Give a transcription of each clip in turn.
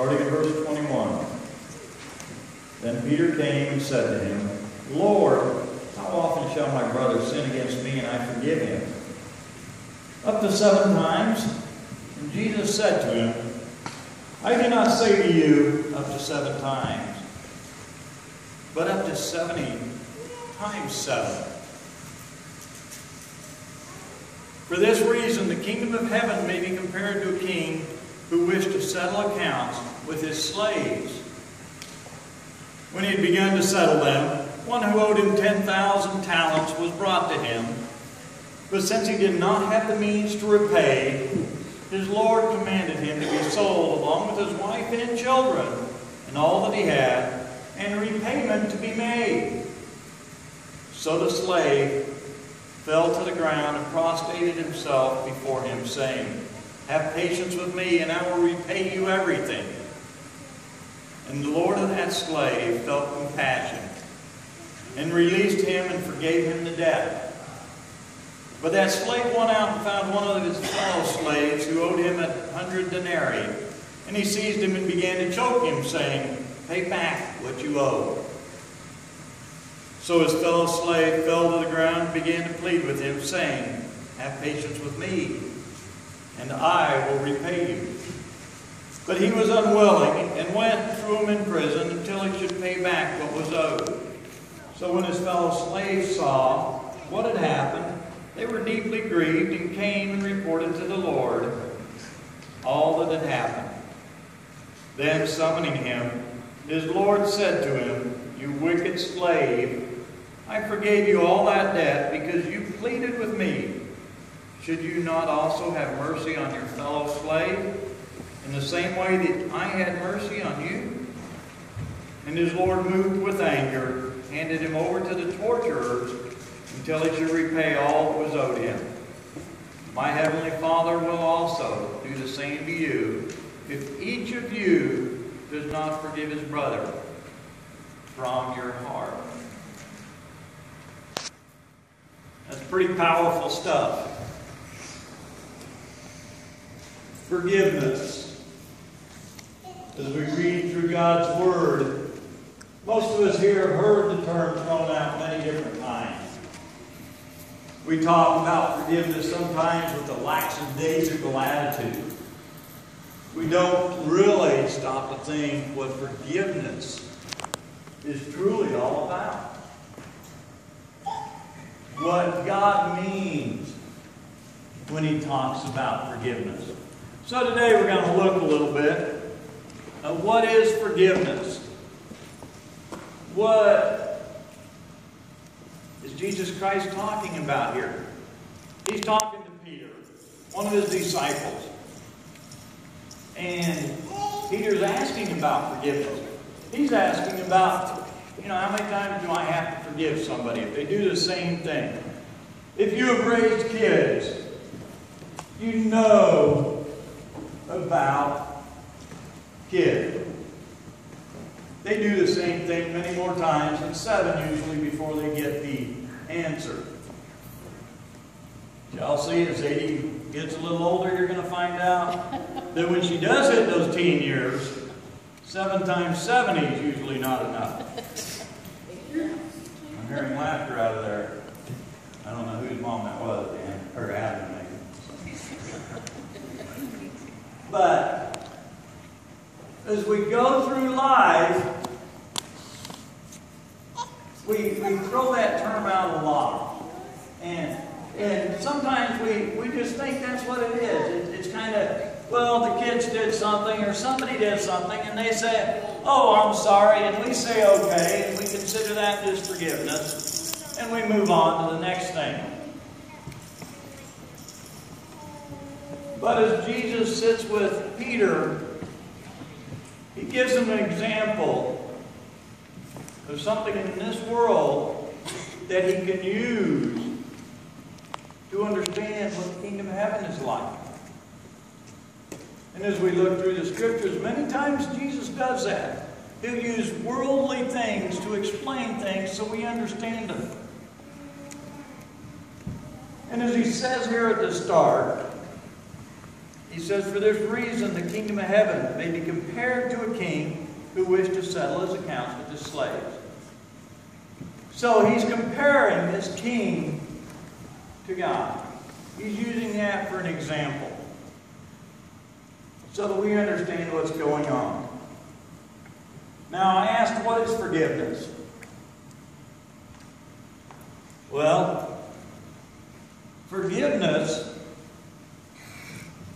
starting in verse 21. Then Peter came and said to him, Lord, how often shall my brother sin against me and I forgive him? Up to seven times? And Jesus said to him, I do not say to you up to seven times, but up to seventy times seven. For this reason, the kingdom of heaven may be compared to a king who wished to settle accounts with his slaves. When he had begun to settle them, one who owed him 10,000 talents was brought to him. But since he did not have the means to repay, his Lord commanded him to be sold along with his wife and children and all that he had, and repayment to be made. So the slave fell to the ground and prostrated himself before him, saying, Have patience with me, and I will repay you everything. And the Lord of that slave felt compassion and released him and forgave him the debt. But that slave went out and found one of his fellow slaves who owed him a hundred denarii. And he seized him and began to choke him, saying, Pay back what you owe. So his fellow slave fell to the ground and began to plead with him, saying, Have patience with me, and I will repay you. But he was unwilling, and went threw him in prison until he should pay back what was owed. So when his fellow slaves saw what had happened, they were deeply grieved and came and reported to the Lord all that had happened. Then summoning him, his Lord said to him, You wicked slave, I forgave you all that debt because you pleaded with me. Should you not also have mercy on your fellow slave in the same way that I had mercy on you? And his Lord, moved with anger, handed him over to the torturers until he should repay all that was owed him. My heavenly Father will also do the same to you if each of you does not forgive his brother from your heart. That's pretty powerful stuff. Forgiveness. As we read through God's Word, most of us here have heard the term thrown out many different times. We talk about forgiveness sometimes with a lackadaisical attitude. We don't really stop to think what forgiveness is truly all about. What God means when He talks about forgiveness. So today we're going to look a little bit at what is forgiveness? What is Jesus Christ talking about here? He's talking to Peter, one of his disciples. And Peter's asking about forgiveness. He's asking about, you know, how many times do I have to forgive somebody if they do the same thing? If you have raised kids, you know about kids. They do the same thing many more times than seven usually before they get the answer. Chelsea, as Sadie gets a little older, you're going to find out that when she does hit those teen years, seven times 70 is usually not enough. I'm hearing laughter out of there. I don't know whose mom that was, Dan, or Adam, maybe. But as we go through life, we, we throw that term out a lot. And, and sometimes we, we just think that's what it is. It, it's kind of, well, the kids did something or somebody did something and they say, oh, I'm sorry, and we say okay, and we consider that as forgiveness. And we move on to the next thing. But as Jesus sits with Peter, gives him an example of something in this world that he can use to understand what the kingdom of heaven is like. And as we look through the scriptures, many times Jesus does that. He'll use worldly things to explain things so we understand them. And as he says here at the start, He says, For this reason the kingdom of heaven may be compared to a king who wished to settle his accounts with his slaves. So he's comparing this king to God. He's using that for an example so that we understand what's going on. Now, I asked, what is forgiveness? Well, forgiveness,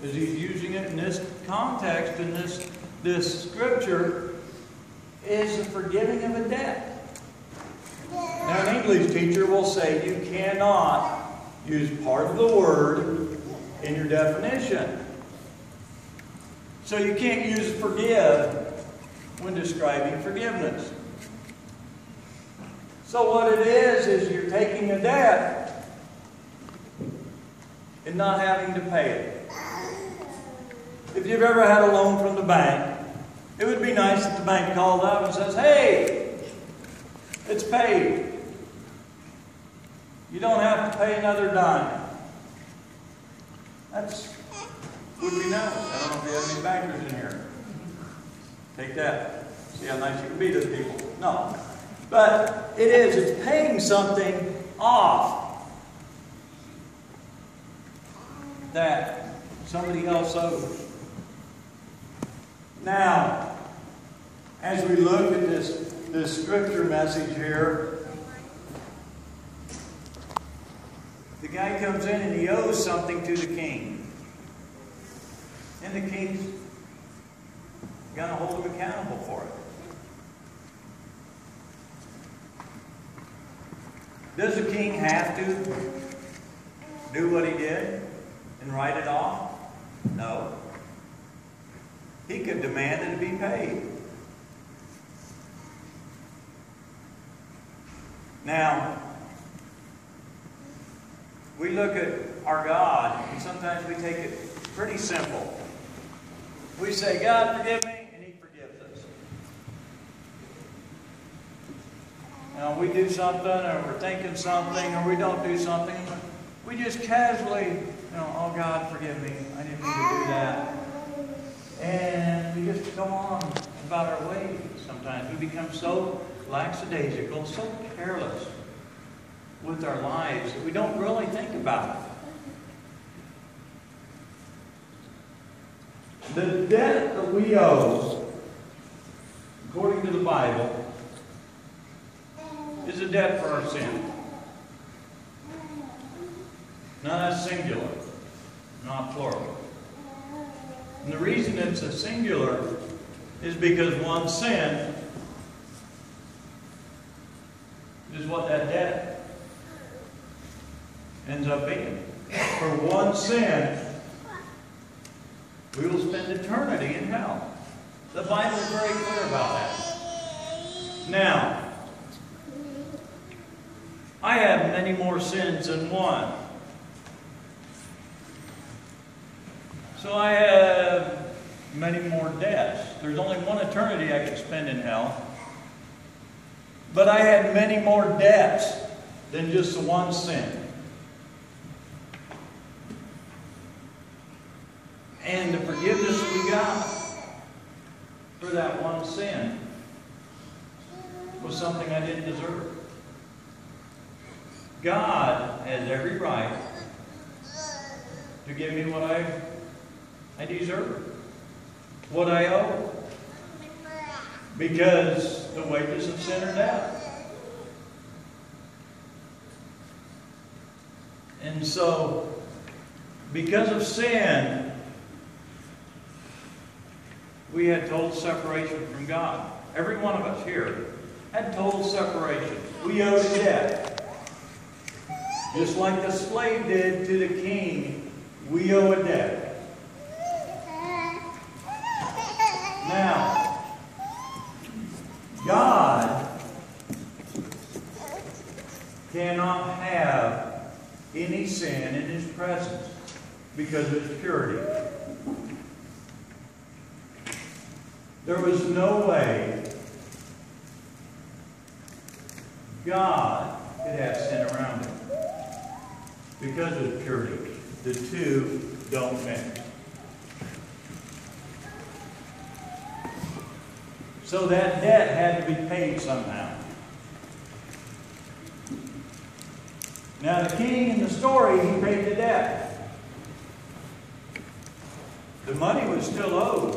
as he's using it in this context, in this, this scripture, is the forgiving of a debt. Now, an English teacher will say you cannot use part of the word in your definition. So you can't use forgive when describing forgiveness. So what it is, is you're taking a debt and not having to pay it. If you've ever had a loan from the bank, it would be nice if the bank called up and says, hey, it's paid. You don't have to pay another dime. That's would be nice. I don't know if you have any bankers in here. Take that. See how nice you can be to people. No. But it is, it's paying something off that somebody else owes. Now, as we look at this, this scripture message here, the guy comes in and he owes something to the king. And the king's going to hold him accountable for it. Does the king have to do what he did and write it off? No. He could demand it to be paid. Now, we look at our God, and sometimes we take it pretty simple. We say, God, forgive me, and He forgives us. Now, we do something, or we're thinking something, or we don't do something, we just casually, you know, oh, God, forgive me, I didn't mean to do that. And we just go on about our ways sometimes. We become so lackadaisical, so careless with our lives that we don't really think about it. The debt that we owe, according to the Bible, is a debt for our sin. Not singular, not plural. And the reason it's a singular is because one sin is what that debt ends up being. For one sin, we will spend eternity in hell. The Bible is very clear about that. Now, I have many more sins than one. So I have many more debts. There's only one eternity I could spend in hell. But I had many more debts than just the one sin. And the forgiveness we got for that one sin was something I didn't deserve. God has every right to give me what I, I deserve, what I owe. Because the wages of sin are death. And so, because of sin, we had total separation from God. Every one of us here had total separation. We owed a debt. Just like the slave did to the king, we owe a debt. Now, God cannot have any sin in his presence because of his purity. There was no way God could have sin around him because of purity. The two don't mix. So that debt had to be paid somehow. Now, the king in the story, he paid the debt. The money was still owed,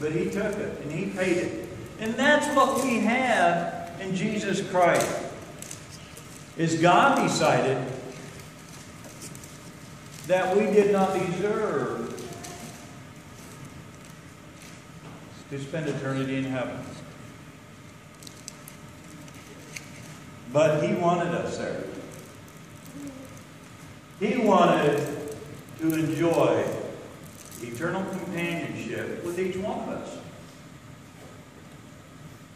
but he took it and he paid it. And that's what we have in Jesus Christ. Is God decided that we did not deserve to spend eternity in heaven. But He wanted us there. He wanted to enjoy eternal companionship with each one of us.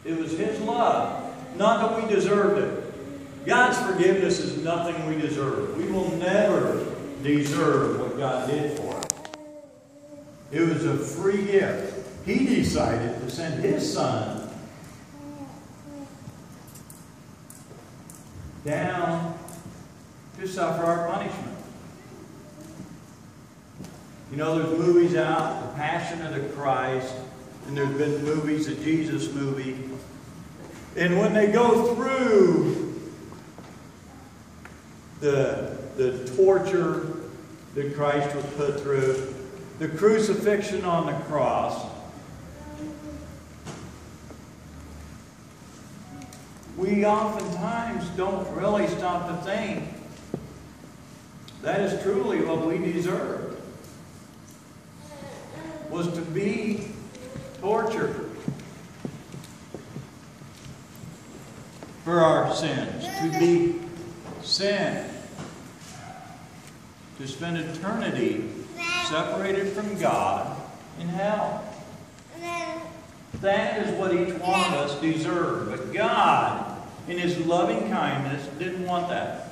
It was His love, not that we deserved it. God's forgiveness is nothing we deserve. We will never deserve what God did for us. It was a free gift. He decided to send His Son down to suffer our punishment. You know, there's movies out, The Passion of the Christ, and there's been movies, a Jesus movie. And when they go through the, the torture that Christ was put through, the crucifixion on the cross, we oftentimes don't really stop to think that is truly what we deserve was to be tortured for our sins, to be sent, to spend eternity separated from God in hell. That is what each one of us deserve. But God, in His loving kindness, didn't want that.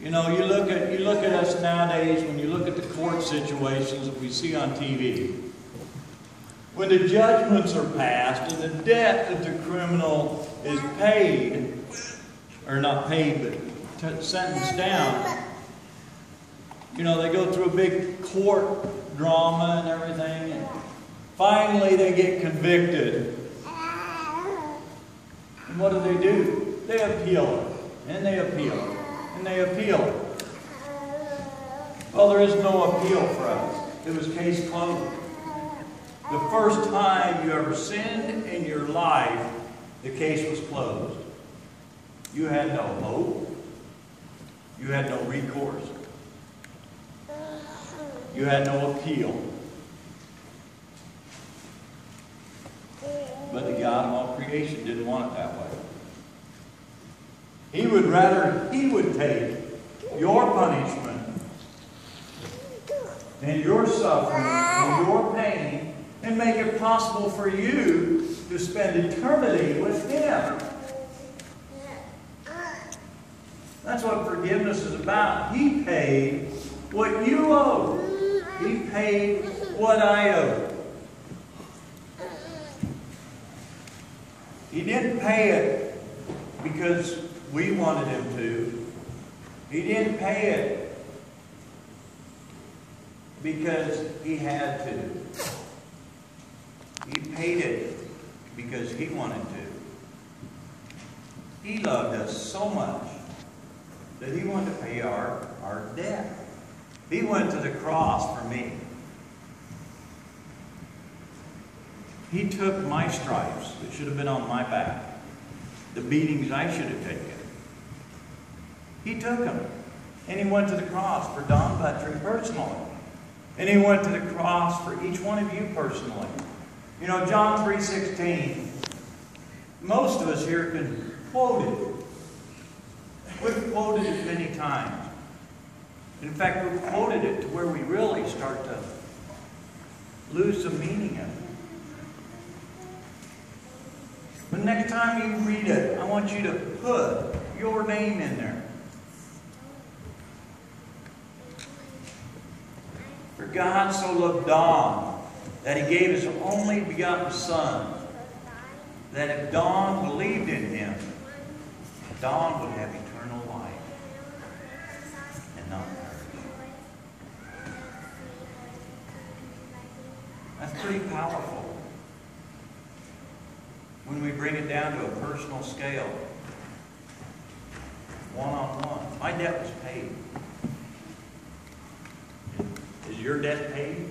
You know, you look at you look at us nowadays when you look at the court situations that we see on TV. When the judgments are passed and the debt that the criminal is paid, or not paid, but sentenced down, you know, they go through a big court drama and everything, and finally they get convicted. And what do they do? They appeal and they appeal and they appeal. Well, there is no appeal for us. It was case closed. The first time you ever sinned in your life, the case was closed. You had no hope. You had no recourse. You had no appeal. But God of didn't want it that way. He would rather, he would take your punishment and your suffering and your pain and make it possible for you to spend eternity with Him. That's what forgiveness is about. He paid what you owe. He paid what I owe. He didn't pay it because we wanted him to. He didn't pay it because he had to. He paid it because he wanted to. He loved us so much that he wanted to pay our, our debt. He went to the cross for me. He took my stripes that should have been on my back, the beatings I should have taken. He took them. And he went to the cross for Don Buttry personally. And he went to the cross for each one of you personally. You know, John 3.16, most of us here can quote it. We've quoted it many times. In fact, we've quoted it to where we really start to lose the meaning of it. But next time you read it, I want you to put your name in there. For God so loved Don that he gave his only begotten Son, that if Don believed in him, Don would have eternal life and not perish. That's pretty powerful. We bring it down to a personal scale, one on one. My debt was paid. Is your debt paid?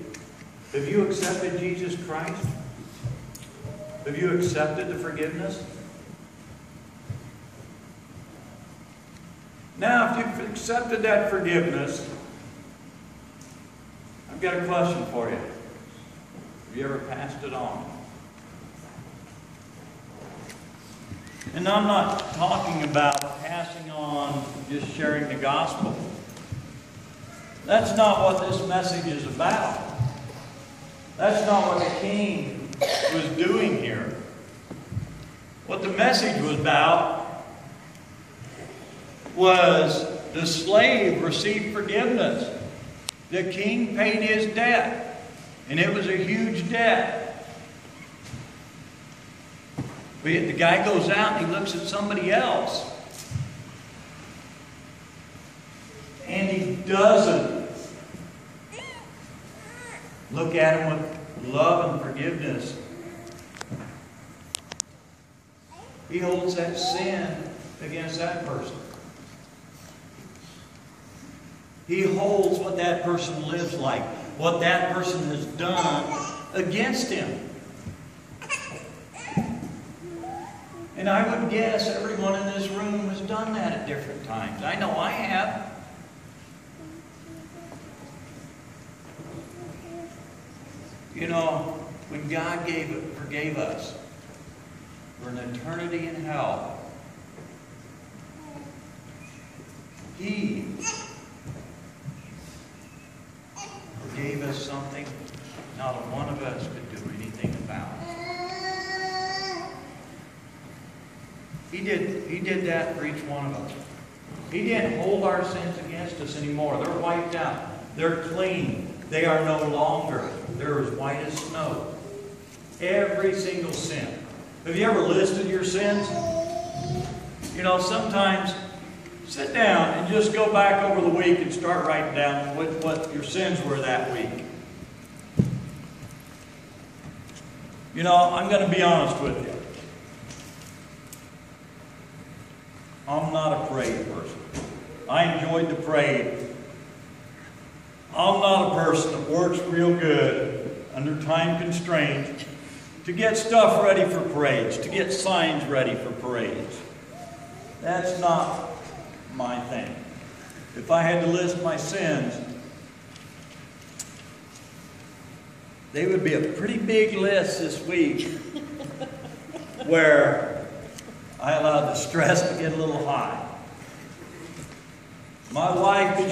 Have you accepted Jesus Christ? Have you accepted the forgiveness? Now, if you've accepted that forgiveness, I've got a question for you. Have you ever passed it on? And I'm not talking about passing on, just sharing the gospel. That's not what this message is about. That's not what the king was doing here. What the message was about was the slave received forgiveness. The king paid his debt, and it was a huge debt. But yet the guy goes out and he looks at somebody else. And he doesn't look at him with love and forgiveness. He holds that sin against that person. He holds what that person lives like, what that person has done against him. And I would guess everyone in this room has done that at different times. I know I have. You know, when God gave it, forgave us for an eternity in hell, He forgave us something not one of us could do anything about. He did, he did that for each one of us. He didn't hold our sins against us anymore. They're wiped out. They're clean. They are no longer. They're as white as snow. Every single sin. Have you ever listed your sins? You know, sometimes sit down and just go back over the week and start writing down what, what your sins were that week. You know, I'm going to be honest with you. I'm not a parade person. I enjoyed the parade. I'm not a person that works real good under time constraints to get stuff ready for parades, to get signs ready for parades. That's not my thing. If I had to list my sins, they would be a pretty big list this week where I allowed the stress to get a little high. My wife